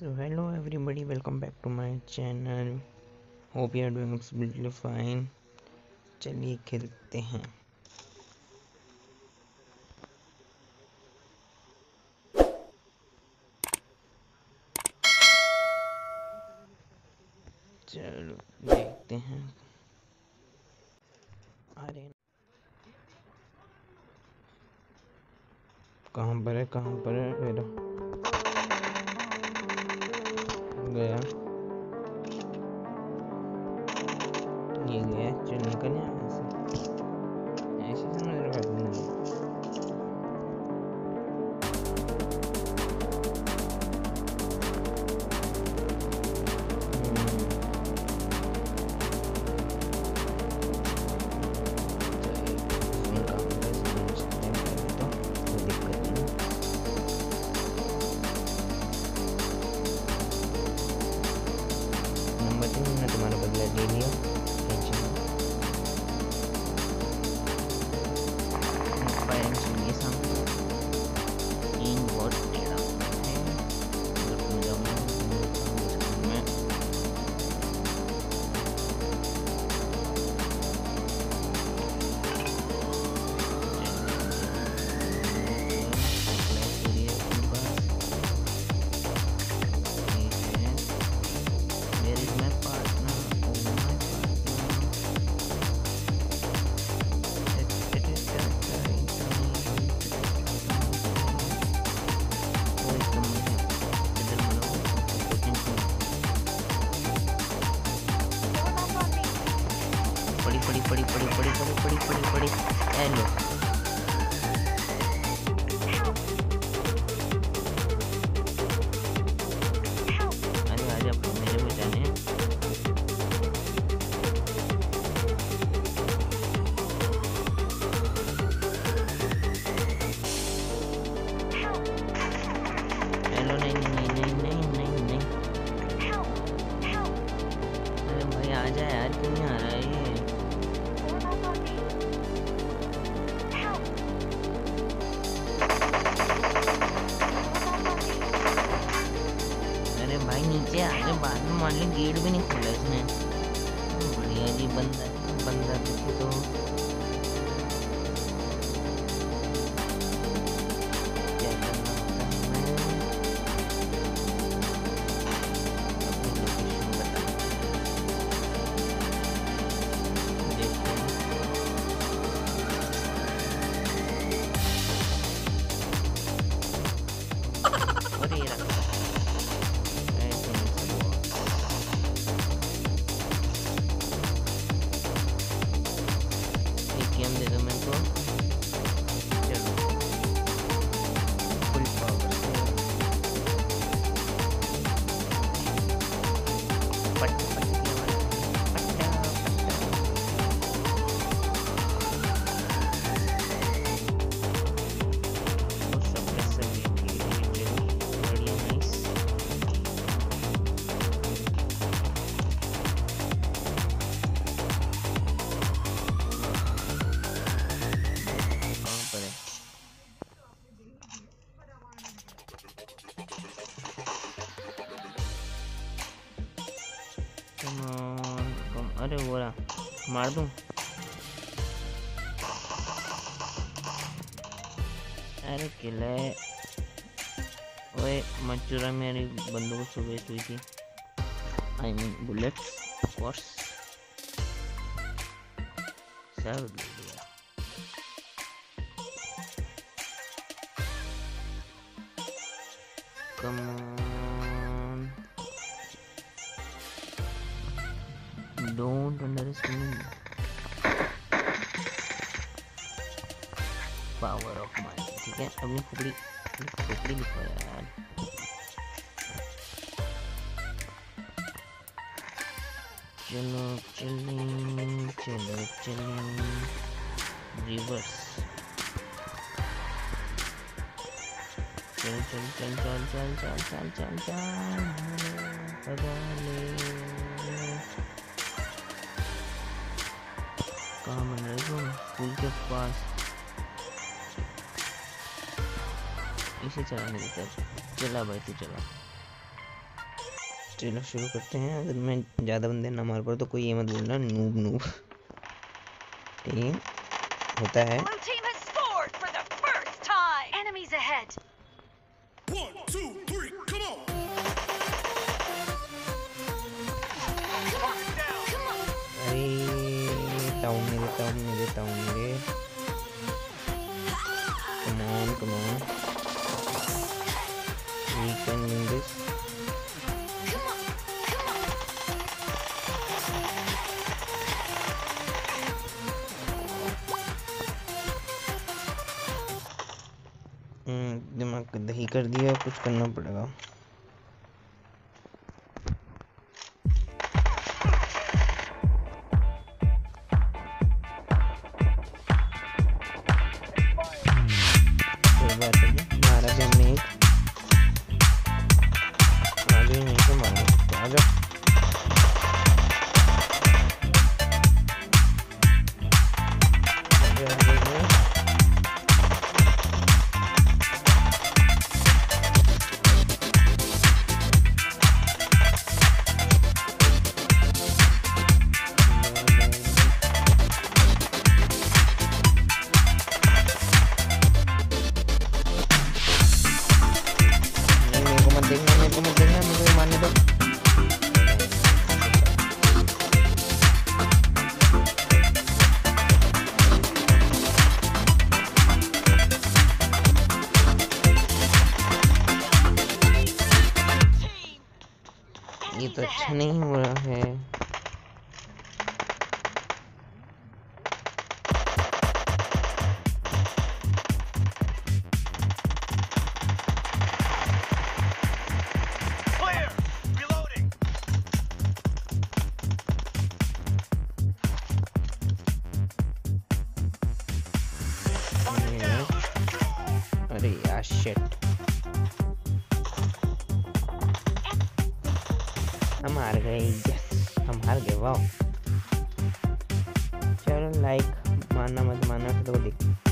So hello everybody welcome back to my channel hope you are doing absolutely fine चलिए खेलते हैं। चलो, देखते हैं। अरे कहाँ पर है, कहाँ पर है? मेरा पड़ी पड़ी पड़ी पड़ी पड़ी पड़ी। एंड आज आ जाए यार क्यों नहीं नीचे आने बाद में मान ली गेट भी नहीं खोला इसने बढ़िया जी, बंदा बंदा देखे तो like अरे वो रहा मार दूं अरे किले ओए मचुरा मेरी बंदूक से वेस्ट हुई थी आई मीन बुलेट्स कोर्स सब ले लिया Don't underestimate power of mind ठीक है अपनी खोपड़ी खोपड़ी लिखो यार चलो चलें चलो चलें रिवर्स चल चल चल चल चल चल चल चल चल कहाँ बन रहे हो पुल के पास। इसे चलाने देता चला भाई, तू चला। ट्रेलर शुरू करते हैं। अगर मैं ज़्यादा बंदे ना मार पा तो कोई ये मत बोलना, नूब नूब। ठीक होता है। ताऊ मेरे ताऊ मेरे ताऊ मेरे come on come on we can win this हम्म, दिमाग दही कर दिया कुछ करना पड़ेगा। 给你이거말 고, ये तो अच्छा नहीं हो रहा है। शिट हम हार गए यस हम हार गए वाह चलो लाइक मानना मत मानना तो देख